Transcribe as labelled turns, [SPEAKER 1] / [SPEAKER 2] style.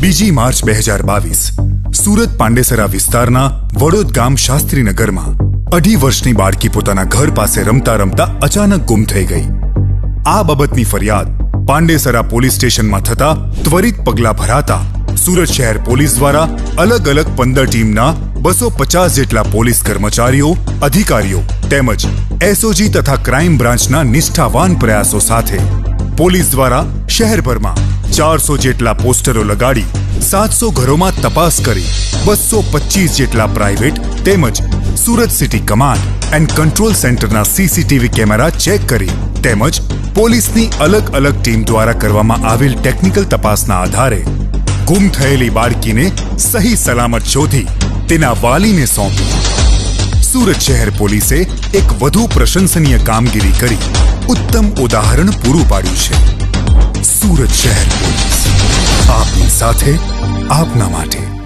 [SPEAKER 1] બીજી માર્ચ બે હજાર બાવીસ, સુરત પાંડેસરા વિસ્તારના વડોદ ગામ શાસ્ત્રીનગરમાં અઢી વર્ષની બાળકી પોતાના ઘર પાસે રમતા રમતા અચાનક ગુમ થઈ ગઈ. આ બાબતની ફરિયાદ પાંડેસરા પોલીસ સ્ટેશનમાં થતા ત્વરિત પગલા ભરાતા સુરત શહેર પોલીસ દ્વારા અલગ અલગ પંદર ટીમના બસો પચાસ જેટલા પોલીસ કર્મચારીઓ, અધિકારીઓ તેમજ એસઓજી તથા ક્રાઇમ બ્રાન્ચના નિષ્ઠાવાન પ્રયાસો સાથે પોલીસ દ્વારા શહેરભરમાં ચારસો જેટલા પોસ્ટરો લગાડી, સાતસો ઘરોમાં તપાસ કરી, બસો પચીસ જેટલા પ્રાઇવેટ તેમજ Surat city command and control સેન્ટરના સીસીટીવી કેમેરા ચેક કરી, તેમજ પોલીસની અલગ અલગ ટીમ દ્વારા કરવામાં આવેલ ટેકનિકલ તપાસના આધારે ગુમ થયેલી બાળકીને સહી સલામત શોધી તેના વાલીને સોંપી. સુરત શહેર પોલીસે એક વધુ પ્રશંસનીય કામગીરી કરી, ઉત્તમ ઉદાહરણ પૂરું પાડ્યું છે. સુરત શહેર પોલીસ. આપની સાથે આપના માટે.